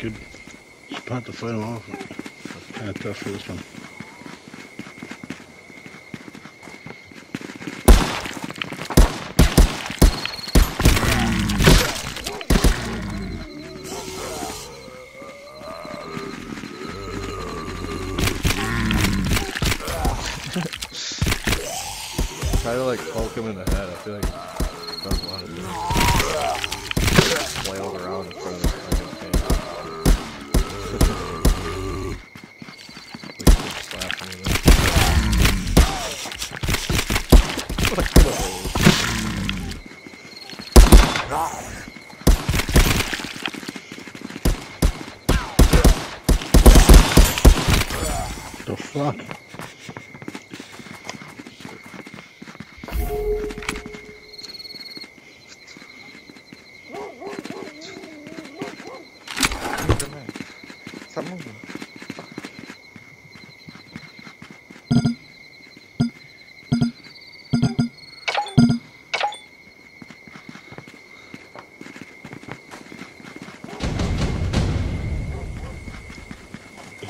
could spot to fight him off. Kind of tough for this one. Try to like poke him in the head. I feel like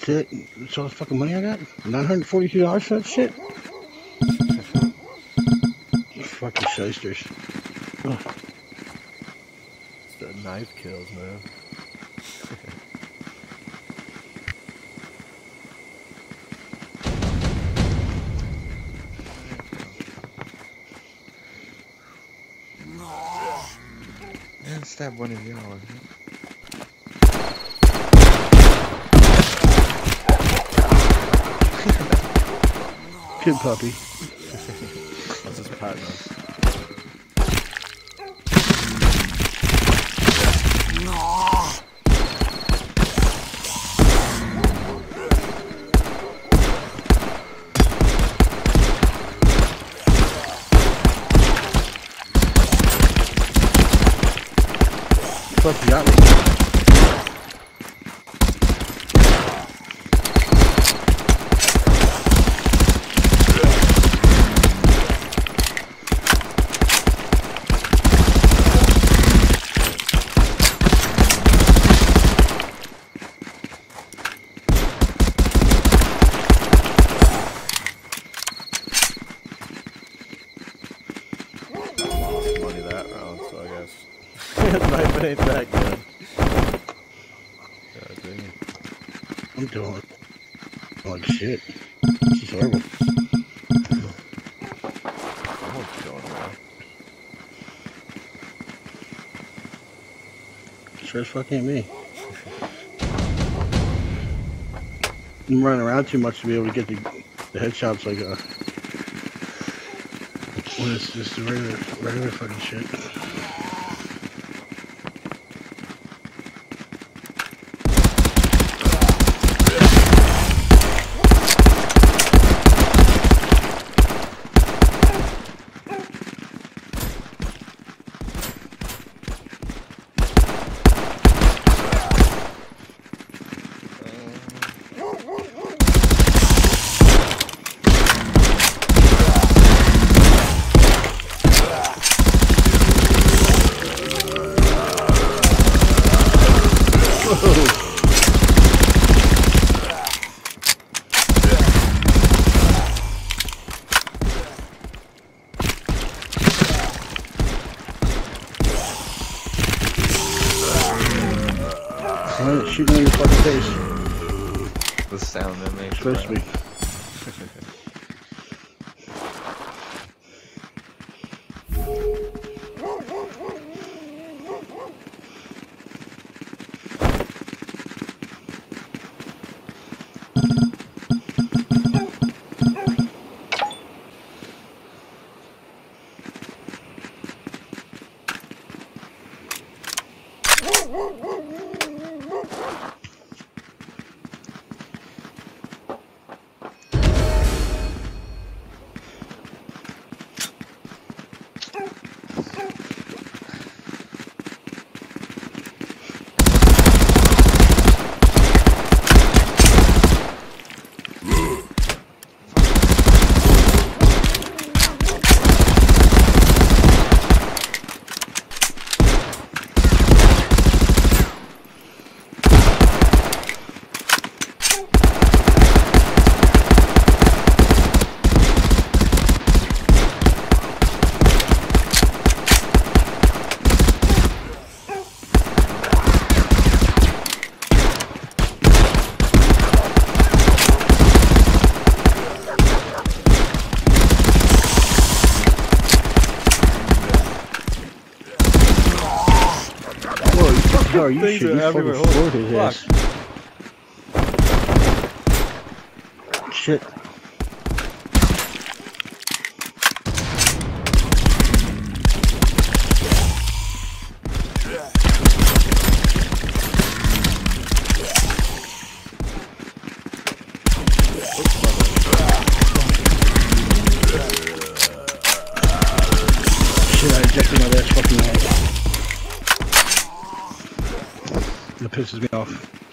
That's it? That's all the fucking money I got? $942 for that shit? fucking shysters. The knife kills, man. Man, stab one of y'all. Good puppy. That's his partner. Fuck, you got me. Lost money that round, so I guess. Knife ain't that good. God damn. I'm doing it. Like shit. This is horrible. What's going on? Sure as fuck ain't me. I'm running around too much to be able to get the, the headshots like uh when it's just regular regular fucking shit. Alright, shooting in your fucking face. The sound that makes Supposed to are you Things are You everywhere. fucking floored his fuck. ass. Shit. Shit, I ejected my last fucking light. That pisses me off.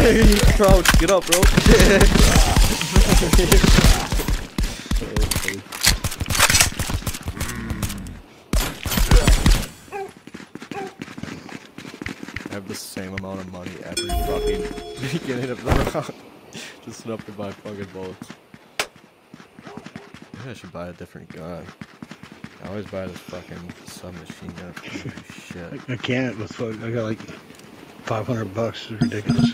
Crouch, get up, bro. I have the same amount of money every fucking beginning of the round. Just interrupted buy fucking bullets. Maybe I should buy a different gun. I always buy this fucking submachine gun. It doesn't do shit. I can't with. I got like 500 bucks. It's ridiculous.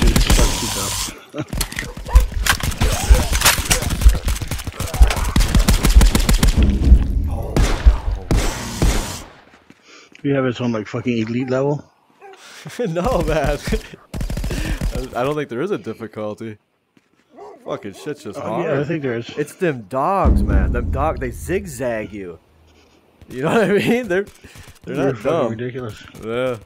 Dude, it's fucking too tough. You have it on like fucking elite level. no, man. I don't think there is a difficulty. Fucking shit's just Oh, hard. yeah, I think there is. It's them dogs, man. Them dog, they zigzag you. You know what I mean? They're they're They're not dumb. ridiculous. Yeah.